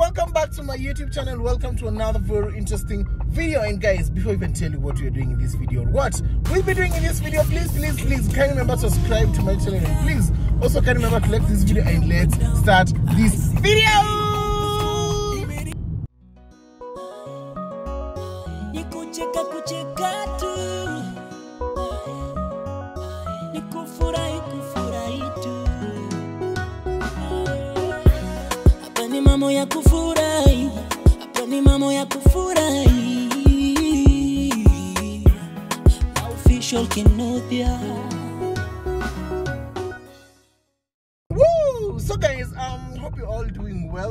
welcome back to my YouTube channel. Welcome to another very interesting video. And guys, before I even tell you what we are doing in this video, what we'll be doing in this video, please, please, please, can remember to subscribe to my channel and please also can you remember to like this video and let's start this video. sol que nos.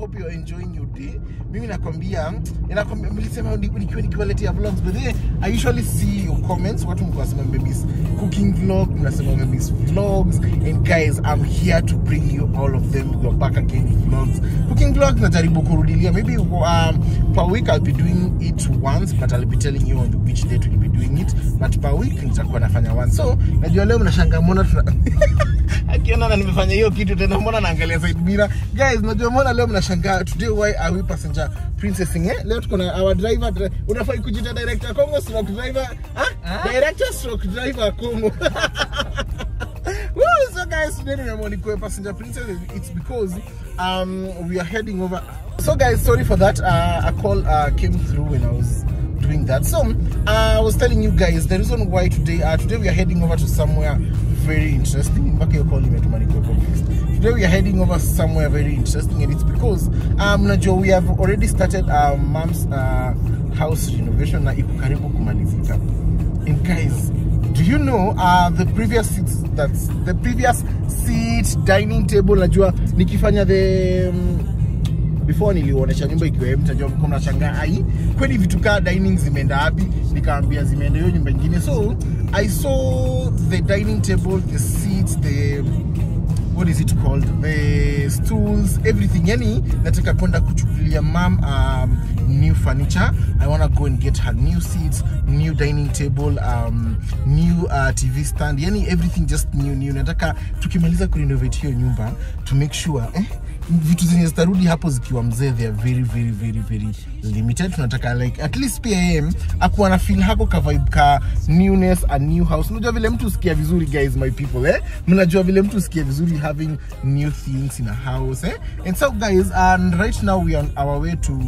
Hope you're enjoying your day. Mimi nakwambia, nakwambia mlisema ni- nikiwa nikiwaletea vlogs, but then I usually see your comments. Watu mko wasema mmemiss cooking vlog, mnasema mmemiss vlogs, and guys, I'm here to bring you all of them. We're back again with vlogs. Cooking vlog najaribu kurudilia. Maybe um, per week I'll be doing it once, but I'll be telling you on which date we'll be doing it. But per week nitakuwa nafanya once. So, najua leo mnashangaa mbona tuna akiona na nimefanya hiyo kitu tena mbona naangalia side mirror guys najua mbona leo mnashangaa today why are we passenger princessing eh? Leo tuko na our driver dri unafai kujita director Kongo stroke driver ah? Director stroke driver Kongo Woo, so guys today nimeamua nikuwe passenger princess. It's because um we are heading over. So guys sorry for that. Uh, a call uh, came through when I was doing that. So uh, I was telling you guys the reason why today uh, today we are heading over to somewhere very interesting. Mpaka hiyo call imetuma to confused. Today we are heading over somewhere very interesting and it's because um najua we have already started our mom's uh, house renovation na. And guys, do you know uh, the previous seats that's the previous seat dining table najua nikifanya the um, before nilionyesha nyumba ikiwa empty najua mko mnashangaa ai kweli vitu kaa dining zimeenda wapi nikaambia zimeenda hiyo nyumba nyingine. so i saw the dining table the seats the what is it called? The stools everything. Yani nataka kwenda kuchukulia mam um, new furniture. I wanna go and get her new seats new dining table um, new uh, tv stand. Yani everything just new new. Nataka tukimaliza kurenovate hiyo nyumba to make sure eh, vitu zenye zitarudi hapo zikiwa mzee they are very very very very limited. Tunataka like at least pia yeye akuwa na feel hako ka vibe ka newness a new house. Unajua vile mtu usikia vizuri guys my people eh? Mnajua vile mtu usikia vizuri having new things in a house eh? And so guys and right now we are on our way to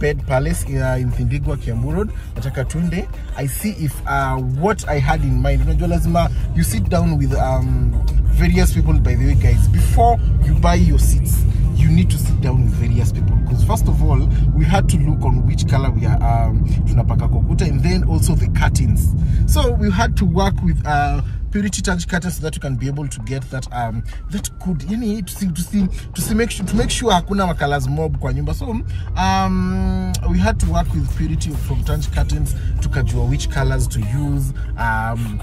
bed palace uh, in Thindigwa Kiambu Road. Nataka tuende i see if uh, what i had in mind. Unajua lazima you sit down with um, various people by the way guys before you buy your seats you need to sit down with various people. Because first of all we had to look on which color we are um, tunapaka kokuta and then also the curtains so we had to work with uh, purity touch curtains so that you can be able to get that um that could yani to see to see to see make sure to make sure hakuna makalas mob kwa nyumba. So um we had to work with purity from touch to tukajua which colors to use um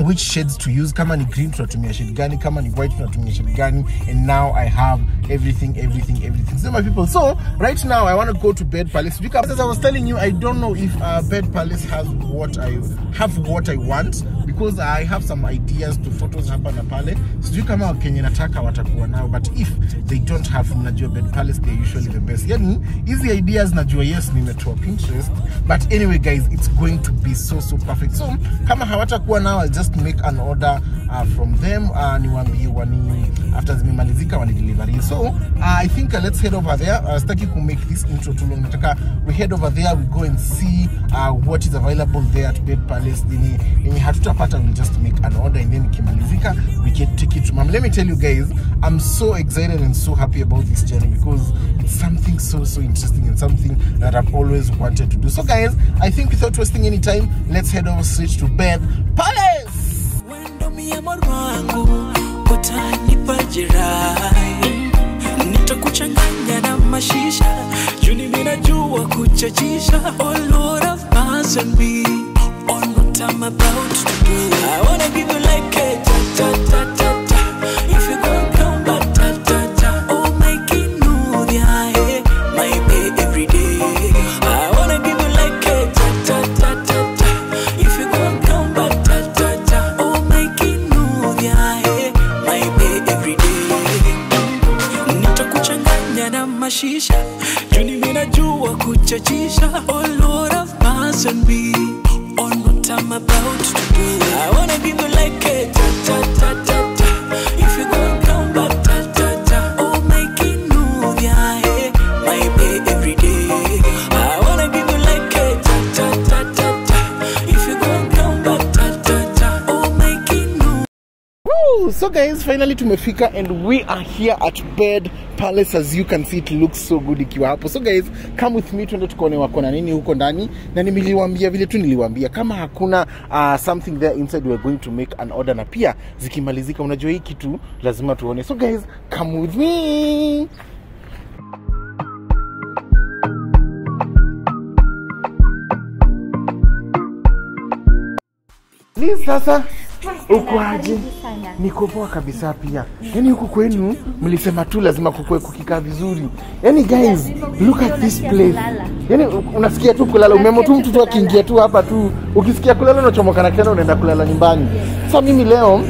which shades to use kama ni green tunatumia shade gani kama ni white tunatumia shade gani and now i have everything everything everything. So my people. So right now i want to go to bed palace because as i was telling you i don't know if uh, bed palace has what i have what i want because i have some ideas to photos hapa na pale. Sijui kama wakenya nataka watakuwa nao but if they don't have mnajua bed palace they usually the best. Yani hizi ideas najua yes nimetoa pinterest but anyway guys it's going to be so so perfect. So kama hawatakuwa nao I'll just make an order uh, from them uh, niwaambie wani after zimemalizika wani delivery. So uh, i think uh, let's head over there. Uh, sitaki ku make this intro too long. Nataka we head over there we go and see uh, what is available there at bed palace. Yenye yenye hatutapata we'll just make an order and then ikimalizika we take it to mom let me tell you guys i'm so excited and so happy about this journey because it's something so so interesting and something that i've always wanted to do. So guys i think without wasting any time let's head over straight to bed palace! Nitakuchanganya na mashisha juni minajua kuchachisha. All Lord have mercy I'm about to do I wanna give you like a ta ta ta ta ta. If you gon' come back ta ta ta. Oh my kinuria eh. My pay every day. I wanna give you like a ta ta ta ta ta. If you gon' come back ta ta ta. Oh my kinuria eh. My pay every day. Nitakuchanganya na mashisha juni minajua kuchachisha. Oh lord of mercy and what i'm about to do i wanna give you like a So guys, finally tumefika and we are here at Bed Palace as you can see it looks so good ikiwa hapo. So guys, come with me tuende tukaone wako na nini huko ndani na nimiliwambia vile tu niliwambia kama hakuna uh, something there inside we are going to make an order na pia zikimalizika unajua hii kitu lazima tuone. So guys, come with me. Liz, sasa uko aje? Niko poa kabisa pia. Yaani huku kwenu mlisema tu lazima kukue kukikaa vizuri. Yaani guys, look at this place. Yaani unasikia tu kulala umemo tu mtu tu akiingia tu hapa tu ukisikia kulala unachomoka na tena unaenda kulala nyumbani. Sasa mimi leo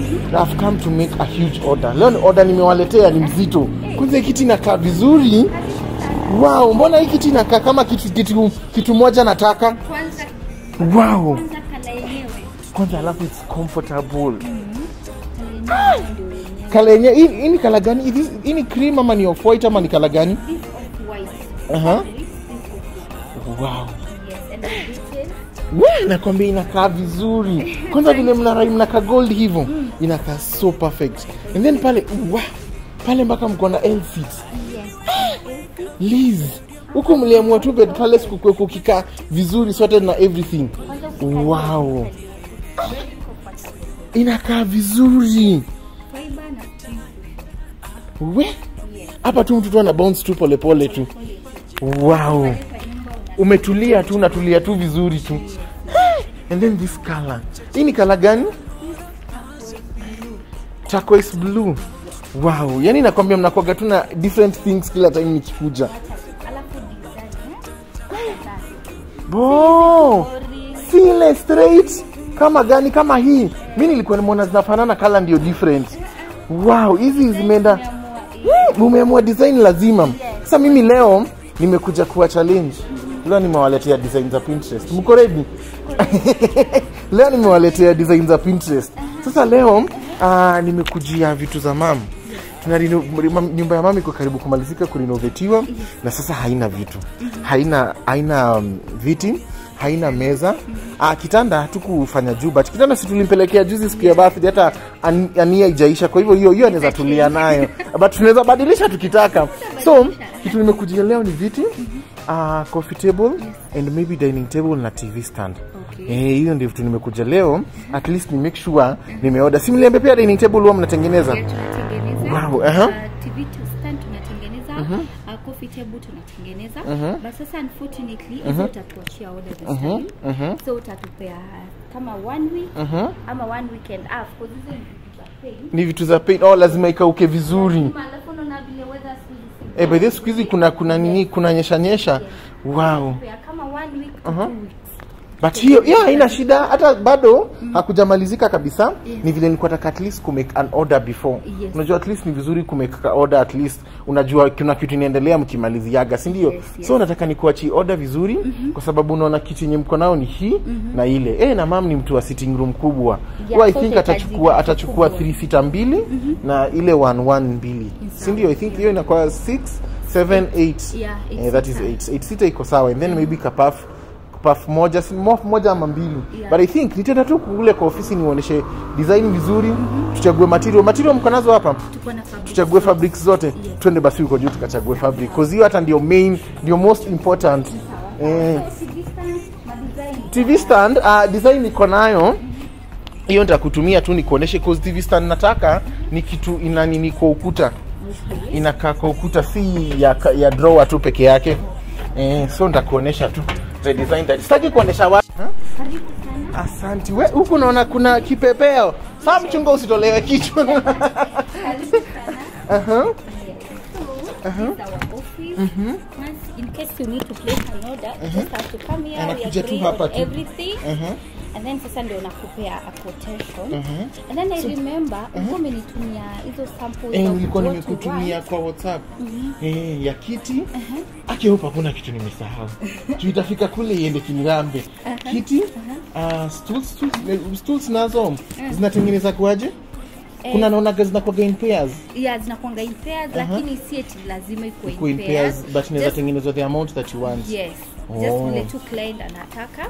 I've come to make a huge order. Leo ni order nimewaletea ni mzito. Kwanza kiti inakaa vizuri. Wow, mbona hii kiti inakaa kama kitu kitu, kitu moja nataka? kwanza Wow. kwanza alafu it's comfortable. yenyewe Kala yenye hii ni kala gani? Hii ni cream ama ni off white ama ni kala gani? Wow. nakwambia inakaa vizuri. Kwanza vile mnarai mnaka gold hivyo inakaa so perfect. And then pale wa pale mpaka mko na L-seat. yes Liz, huku mliamua tu bed palace kukue kukikaa vizuri sorted na everything. Wow. Inakaa vizuri. We hapa tu mtu tu ana bounce tu polepole tu. Wow. umetulia tu unatulia tu vizuri tu and then this kala hii ni kala gani turquoise blue wow yani nakwambia mnakwaga tu na different things kila time nikikuja eh bo sile straight kama gani kama hii. Mi nilikuwa nimeona zinafanana kala ndio different. Wow hizi zimeenda. Hmm, umeamua design lazima. Sasa mimi leo nimekuja kuwa challenge. Leo nimewaletea design za pinterest. Mko ready? Leo nimewaletea design za pinterest. Sasa leo uh, nimekujia vitu za mam- nyumba ya mama iko karibu kumalizika kurinovetiwa na sasa haina vitu. Haina haina um, viti haina meza. Ah, kitanda hatukufanya juu but kitanda si tulimpelekea juzi siku ya birthday hata an- ania ijaisha kwa hivyo hiyo hiyo anaweza tulia nayo. But tunaweza badilisha tukitaka. So kitu nimekujia leo ni viti uh, coffee table and maybe dining table na tv stand. Okay. Eh, hiyo ndio vitu nimekuja leo. At least ni make sure nimeoda si mliambia pia dining table huwa mnatengeneza? Wow, uh -huh. uh, TV stand tunatengeneza uh, coffee table tunatengeneza. But sasa unfortunately hizo utatuachia order this time. So utatupea kama one week. Ama one weekend ah, half because hizo ni vitu za paint ni vitu za paint oh lazima ikauke vizuri. Eh, by the siku hizi kuna kuna nini? Kuna nyesha nyesha. Wow. Kama one week to two weeks but hiyo yeah, haina shida. Hata bado mm. hakujamalizika kabisa. Ni vile nilikuwa nataka at least kumake an order before. Yes. unajua at least ni vizuri kumake order at least. Unajua kuna kitu inaendelea mkimaliziaga si ndio? Yes, yes. so nataka nikuachi order vizuri mm -hmm. kwa sababu unaona kitu yenye mko nao ni hii mm -hmm. na ile. Eh na mam ni mtu wa sitting room kubwa. Yeah, well, i so think atachukua atachukua kubwa. 3 sita mbili na ile 1 1 mbili. Si ndio? I think hiyo inakuwa 6 7 8 Yeah, eight eh, that is 8 8 sita iko sawa and then maybe kapaf paf moja si mof moja ama mbili. Yeah. but i think nitaenda tu kule kwa ofisi nionyeshe design vizuri mm -hmm. tuchague material. Material mko nazo hapa? Tuchague fabrics zote. Twende basi huko juu tukachague fabric cause hiyo hata ndio main ndio most important. Eh, So, TV stand design. Uh, design iko nayo. Hiyo nitakutumia tu nikuoneshe cause tv stand nataka ni kitu ina nini kwa ukuta. Inakaa kwa ukuta si ya, ya drawer tu peke yake. Eh, so nitakuonesha tu sitaki kuonesha watu? Asante. We huku naona kuna kipepeo. Saa mchunga usitolewe kichwa. come here, we Anakuja tu hapa tu. And then sasa ndio nakupea a quotation. mm -hmm. And then I remember mm -hmm. umenitumia hizo samples Eh, nilikuwa nimekutumia kwa whatsapp mm -hmm. eh, ya kiti aki hope hakuna kitu nimesahau tu itafika kule iende kinirambe uh -huh. kiti uh -huh. uh, stools, stools, eh, stools nazo zinatengeneza kuaje kuna naonaga zinakuwaga in pairs Yeah, zinakuanga in pairs lakini si eti lazima ikuwe Iko in in pairs pairs. but inaweza tengenezwa the amount that you want Yes. Oh. Just vile tu client anataka.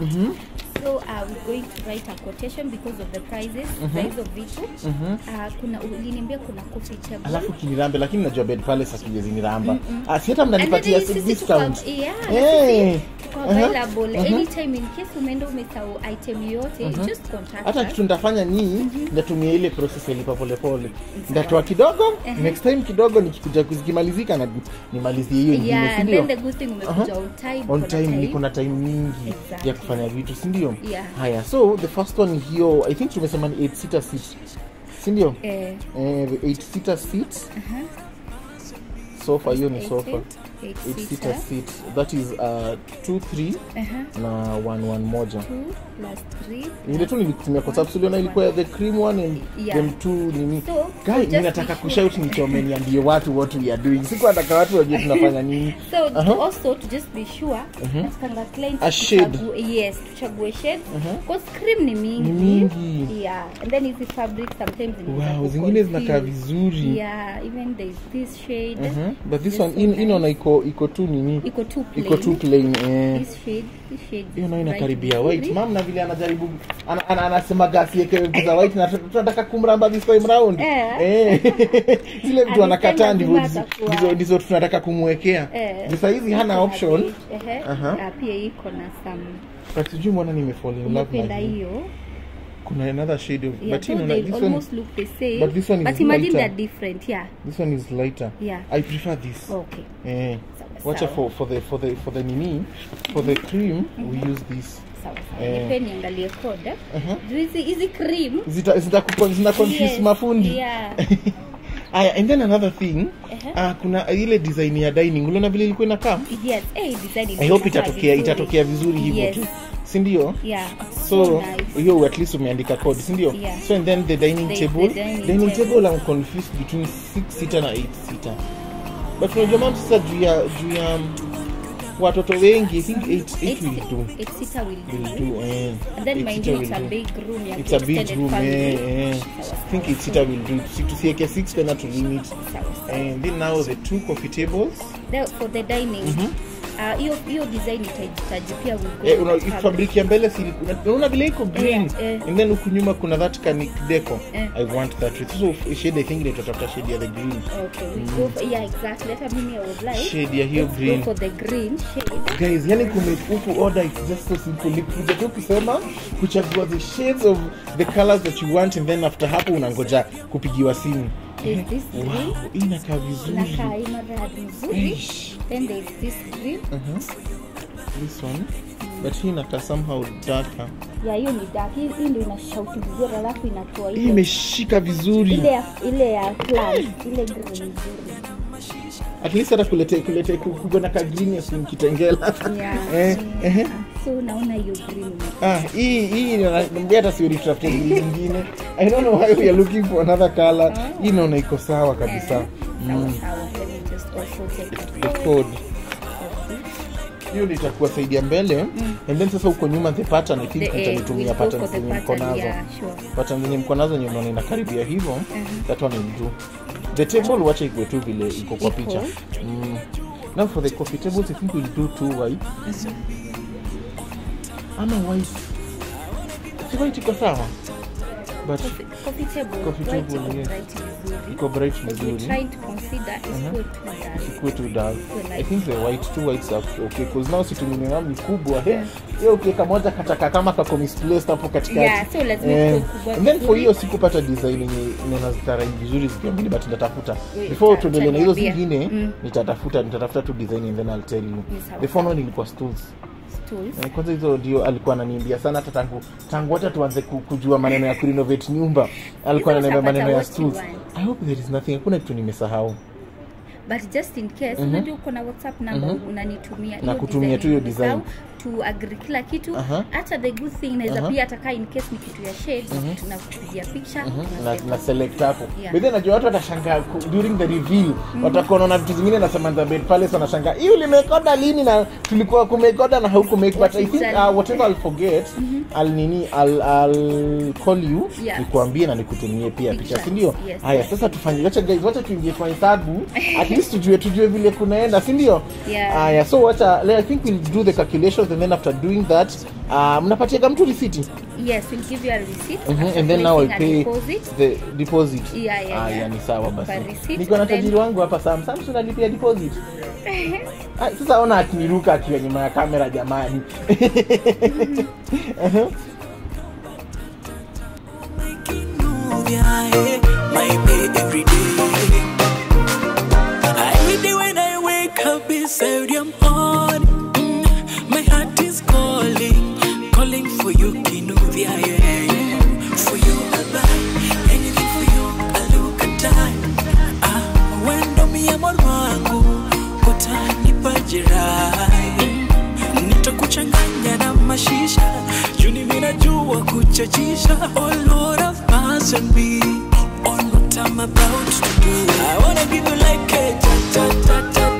So uh, we're going to write a quotation because of the prices mm -hmm. za hizo vitu. mm -hmm. Uh, kuna uliniambia kuna coffee table. alafu kinirambe lakini najua bed palace akijeziniramba ah, si hata mnanipatia discount yeah, hey. Available. Uh-huh. anytime in case umeenda umesahau item yoyote just contact hata kitu nitafanya nii ndatumia ile process ya lipa polepole ndatoa kidogo next time kidogo nikikuja kuzikimalizika na nimalizie hiyo Yeah, nyingine, then the good thing umekuja on time. on time niko na time mingi Exactly. ya kufanya vitu sindio Yeah. haya so the first one hiyo i think tumesema ni 8 seater seat. Sindio Eh, eh, the 8 seater seat. Sofa hiyo ni sofa seat, eight 8 seater seat that is uh, 2 3 Uh-huh. na 1 1 moja Two three. ile tu nilikutumia kwa sababu suliona ilikuwa the cream one and Yeah. them two nini So, guy just mimi nataka be sure. kushout nichome niambie watu what we are doing siku nataka watu wajue tunafanya nini So Uh-huh. also to just be sure natakanga client A shade. yes tuchague shade because cream ni mingi Ni mingi. yeah and then hizi fabric sometimes wow zingine zinakaa vizuri yeah even there is this shade Mhm. but this This one one in, inaona iko iko tu nini? Iko tu plain. Iko tu plain eh. This shade this shade hiyo nayo inakaribia white. Mam na vile anajaribu ana- ana- anasema gasi yake za white na tunataka kumramba this time round. Eh. eh. Zile vitu anakataa ndivyo ndizo- ndizo tunataka kumwekea. Eh, Juu hizi hana option. eh pia iko na some. But sijui mbona nimefall in love na hiyo kuna another shade of yeah, but you know they this one almost look the same but this one is but imagine lighter. they're different yeah. This one is lighter. Yeah. i prefer this. Okay. Eh. Sawa, wacha sawa. for for the for the for the nini? For the cream we use this. Eh. nipe niangalie. Juu hizi hizi cream? Zina confuse Yes, mafundi. Yeah. aya and then another thing uh -huh. uh, kuna ile design ya dining. Uliona vile ilikuwa inakaa? Yes. Eh design i hope itatokea vizuri. itatokea vizuri hivyo Yes. tu. Sindio yeah so hiyo at least umeandika code sindio Yeah. so and then the dining The- table? the dining dining table. table. I'm confused between 6 seater na 8 seater. But unajua mam sasa juu ya juu ya um, watoto wengi i think 8 8 Eight will do. eight seater will will do do eh. And then mind you it's a big room ya it's a big room eh, eh. I think sawa. 8 seater will do. Si- tusiweke 6 tena to limit and then now the two coffee tables. The- for the dining. Ah, hiyo hiyo design itahitaji pia Eh, una, fabric. ya mbele si unaona vile iko green eh. and then huku nyuma kuna that canic deco Eh. i want that with so shade i think nitatafuta shade ya the green Okay, we go yeah, exactly. let me know like. Shade ya hiyo green. Go for the green shade. guys yani kumehuku order it's just so simple ni kuja tu kusema kuchagua the shades of the colors that you want and then after hapo unangoja kupigiwa simu Is this wow inakaa vizuri Inakaa imara nzuri. Then there's this green. Uh-huh. this one but hii inakaa somehow darker Yeah, hiyo ni dark. Hii hii ndio inashauti vizuri alafu inatoa hii imeshika vizuri ile ya ile ya plum, ile green vizuri. at least hata kulete kulete kuga na ka green ya kumkitengela. Yeah. eh, eh. So naona hiyo green. Ah, hii hii ndio hata si green nyingine i don't know why we are looking for another color hii naona iko sawa kabisa Sawa sawa. Hiyo ndio itakuwa saidi ya mbele and then sasa huko nyuma the pattern i think pattern zenye mko nazo. pattern zenye mko nazo nyuma inakaribia hivyo. That one will do the table wacha ikwe tu vile iko kwa picha. Mm. now for the coffee tables i think we'll do two white. Ama white. Si white iko sawa. But Coffee, coffee table. Coffee table, yes. Iko bright Because we're vizuri to consider is uh-huh. ikuwe too dark i think the white two whites are okay cause now situminenam ni kubwa he hiyo ukiweka moja kataka kama kako misplaced hapo katikati. Eh, and then for hiyo sikupata design yenye inaona zitarangi vizuri zikiwa mbili but nitatafuta. Before tuendele tuendelee na hizo zingine Mm. nitatafuta nitatafuta tu design and then I'll tell you. The phone nilikuwa ilikuwa stools Eh, kwanza hizo ndio alikuwa ananiimbia sana hata tangu tangu hata tuanze kujua maneno ya kurenovate nyumba. Alikuwa ananiambia maneno ya stools i hope there is nothing hakuna kitu nimesahau but just in case unajua uko na whatsapp number mm -hmm. unanitumia na kutumia tu hiyo design. to agree kila kitu hata uh -huh. the good thing inaweza -huh. pia hata kaa in case ni kitu ya shade tunakupigia picture na, na select hapo Yeah. bidhi najua watu watashangaa during the review mm -hmm. watakuwa naona vitu zingine na Samantha Bed Palace wanashangaa hiyo limekoda lini na tulikuwa kumekoda na hauku make but I think uh, whatever I'll forget mm -hmm. I'll nini I'll, I'll call you Yeah. nikuambie na nikutumie pia picha si ndio Yes. haya sasa tufanye wacha guys wacha tuingie kwa hesabu at least tujue tujue vile kunaenda si ndio Yeah. haya so wacha I think we'll do the calculations and then after doing that uh, mnapatiaga mtu risiti yes we'll give you a receipt mm-hmm. and then now I'll pay deposit the deposit. Yeah, yeah, ah, yeah. yeah, ni sawa basi. Niko na tajiri wangu hapa Sam. Sam tunalipia deposit. Ah, sasa ona akiniruka akiwa nyuma ya kamera jamani. yeah. My pay every day. It's every morning. Mm, My heart is calling, calling for you, Kinuvia, yeah. For you, I'll anything for you, I'll look at time. Ah, wendo mi amor wangu, utanipa jirai. Nitakuchanganya na mashisha, juni mimi najua kuchachisha. Oh Lord have mercy on me, on what I'm about to do. I wanna give you like a ta ta ta ta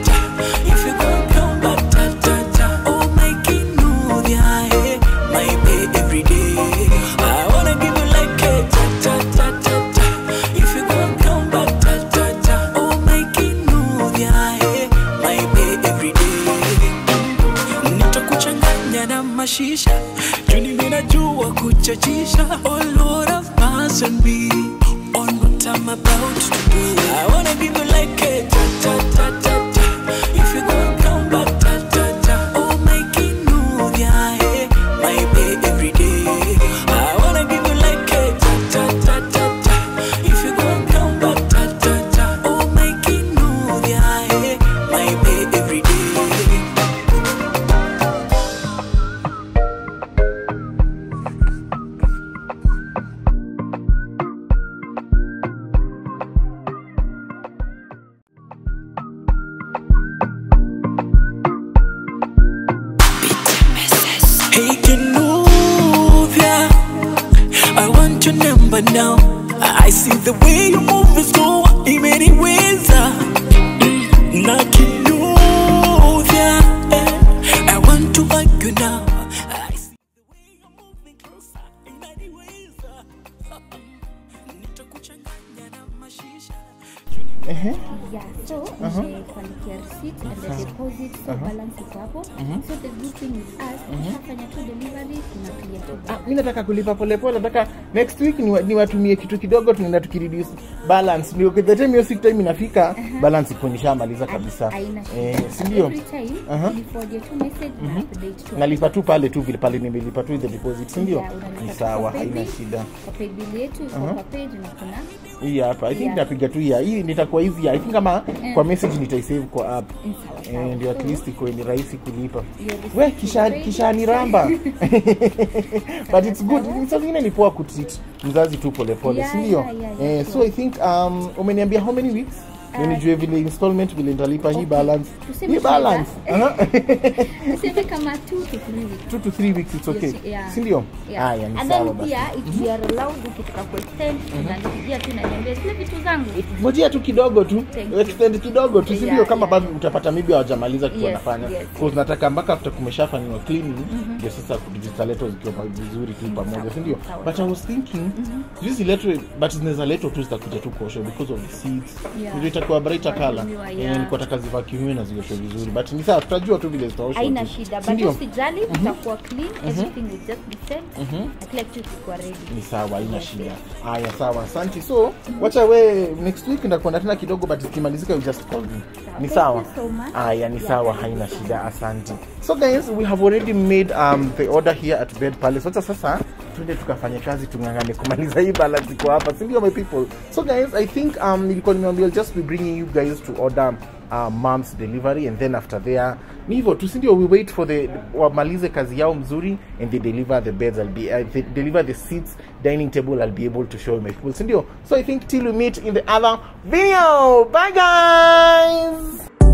Ehe. yeah so nimekuandikia receipt and the deposit so balance iko hapo. So the good thing is us tukishafanya tu delivery tuna tu Ah, mi nataka kulipa polepole nataka next week niwatumie niwatumie kitu kidogo tunaenda tukireduce balance. Ndio the time hiyo sick time inafika balance iko nishamaliza kabisa. eh, si ndio? Every time Aha. niliforward tu message na update tu. nalipa tu pale tu vile pale nimelipa tu the deposit si ndio? Ni sawa haina shida. Kwa paybill yetu iko kwa page na kuna hii hapa. I think Yeah. napiga tu hii. Hii nitakuwa hivi. I think kama kwa message nitaisave kwa app. Mm, eh, ndio at least iko ni rahisi kulipa. We kisha page. kisha ni ramba. But it's good. Saa zingine ni poa kutreat mzazi tu polepole Yeah, si ndio? yeah, yeah, yeah, eh, so i think um, umeniambia how many weeks ndio nijue vile installment vile nitalipa hii balance. Hii balance. Tuseme kama 2 to 3 weeks. 2 to 3 weeks it's okay. Yeah. si ndio Yeah. haya ni And sawa then basi. pia if you are allowed ukitaka kuextend unanipigia tu naniambia zile vitu zangu. Ngojea tu kidogo tu. Extend kidogo tu si ndio kama bado utapata maybe hawajamaliza kitu wanafanya. Cause nataka mpaka after kumeshafanywa cleaning ndio sasa zitaletwa zikiwa pa- vizuri tu pamoja si ndio but i was thinking hizi ziletwe but zinaweza letwa tu zitakuja tu kuoshwa because of the seeds. Ndio itakuwa brighter color. Yenye eh yeah. nilikuwa nataka zivacuumiwe na zioshwe vizuri but ni sawa tutajua tu vile zitaoshwa haina shida but ndio? usijali itakuwa clean everything will just be set na kila kitu kitakuwa ready. Ni sawa haina shida. Haya sawa asante. So wacha we next week ndakwenda tena kidogo but zikimalizika you just call me. Ni sawa? haya ni sawa haina shida asante. So guys we have already made um, the order here at bed palace. Wacha sasa tuende tukafanye kazi tungangane kumaliza hii balance iko hapa sindio my people? So guys i think um, nilikuwa nimewambia just be bringing you guys to order uh, mom's delivery and then after there ni hivyo tu sindio we wait for the wamalize kazi yao mzuri and they deliver the beds I'll be, uh, they deliver the seats dining table I'll be able to show you my people sindio so I think till we meet in the other video. Bye guys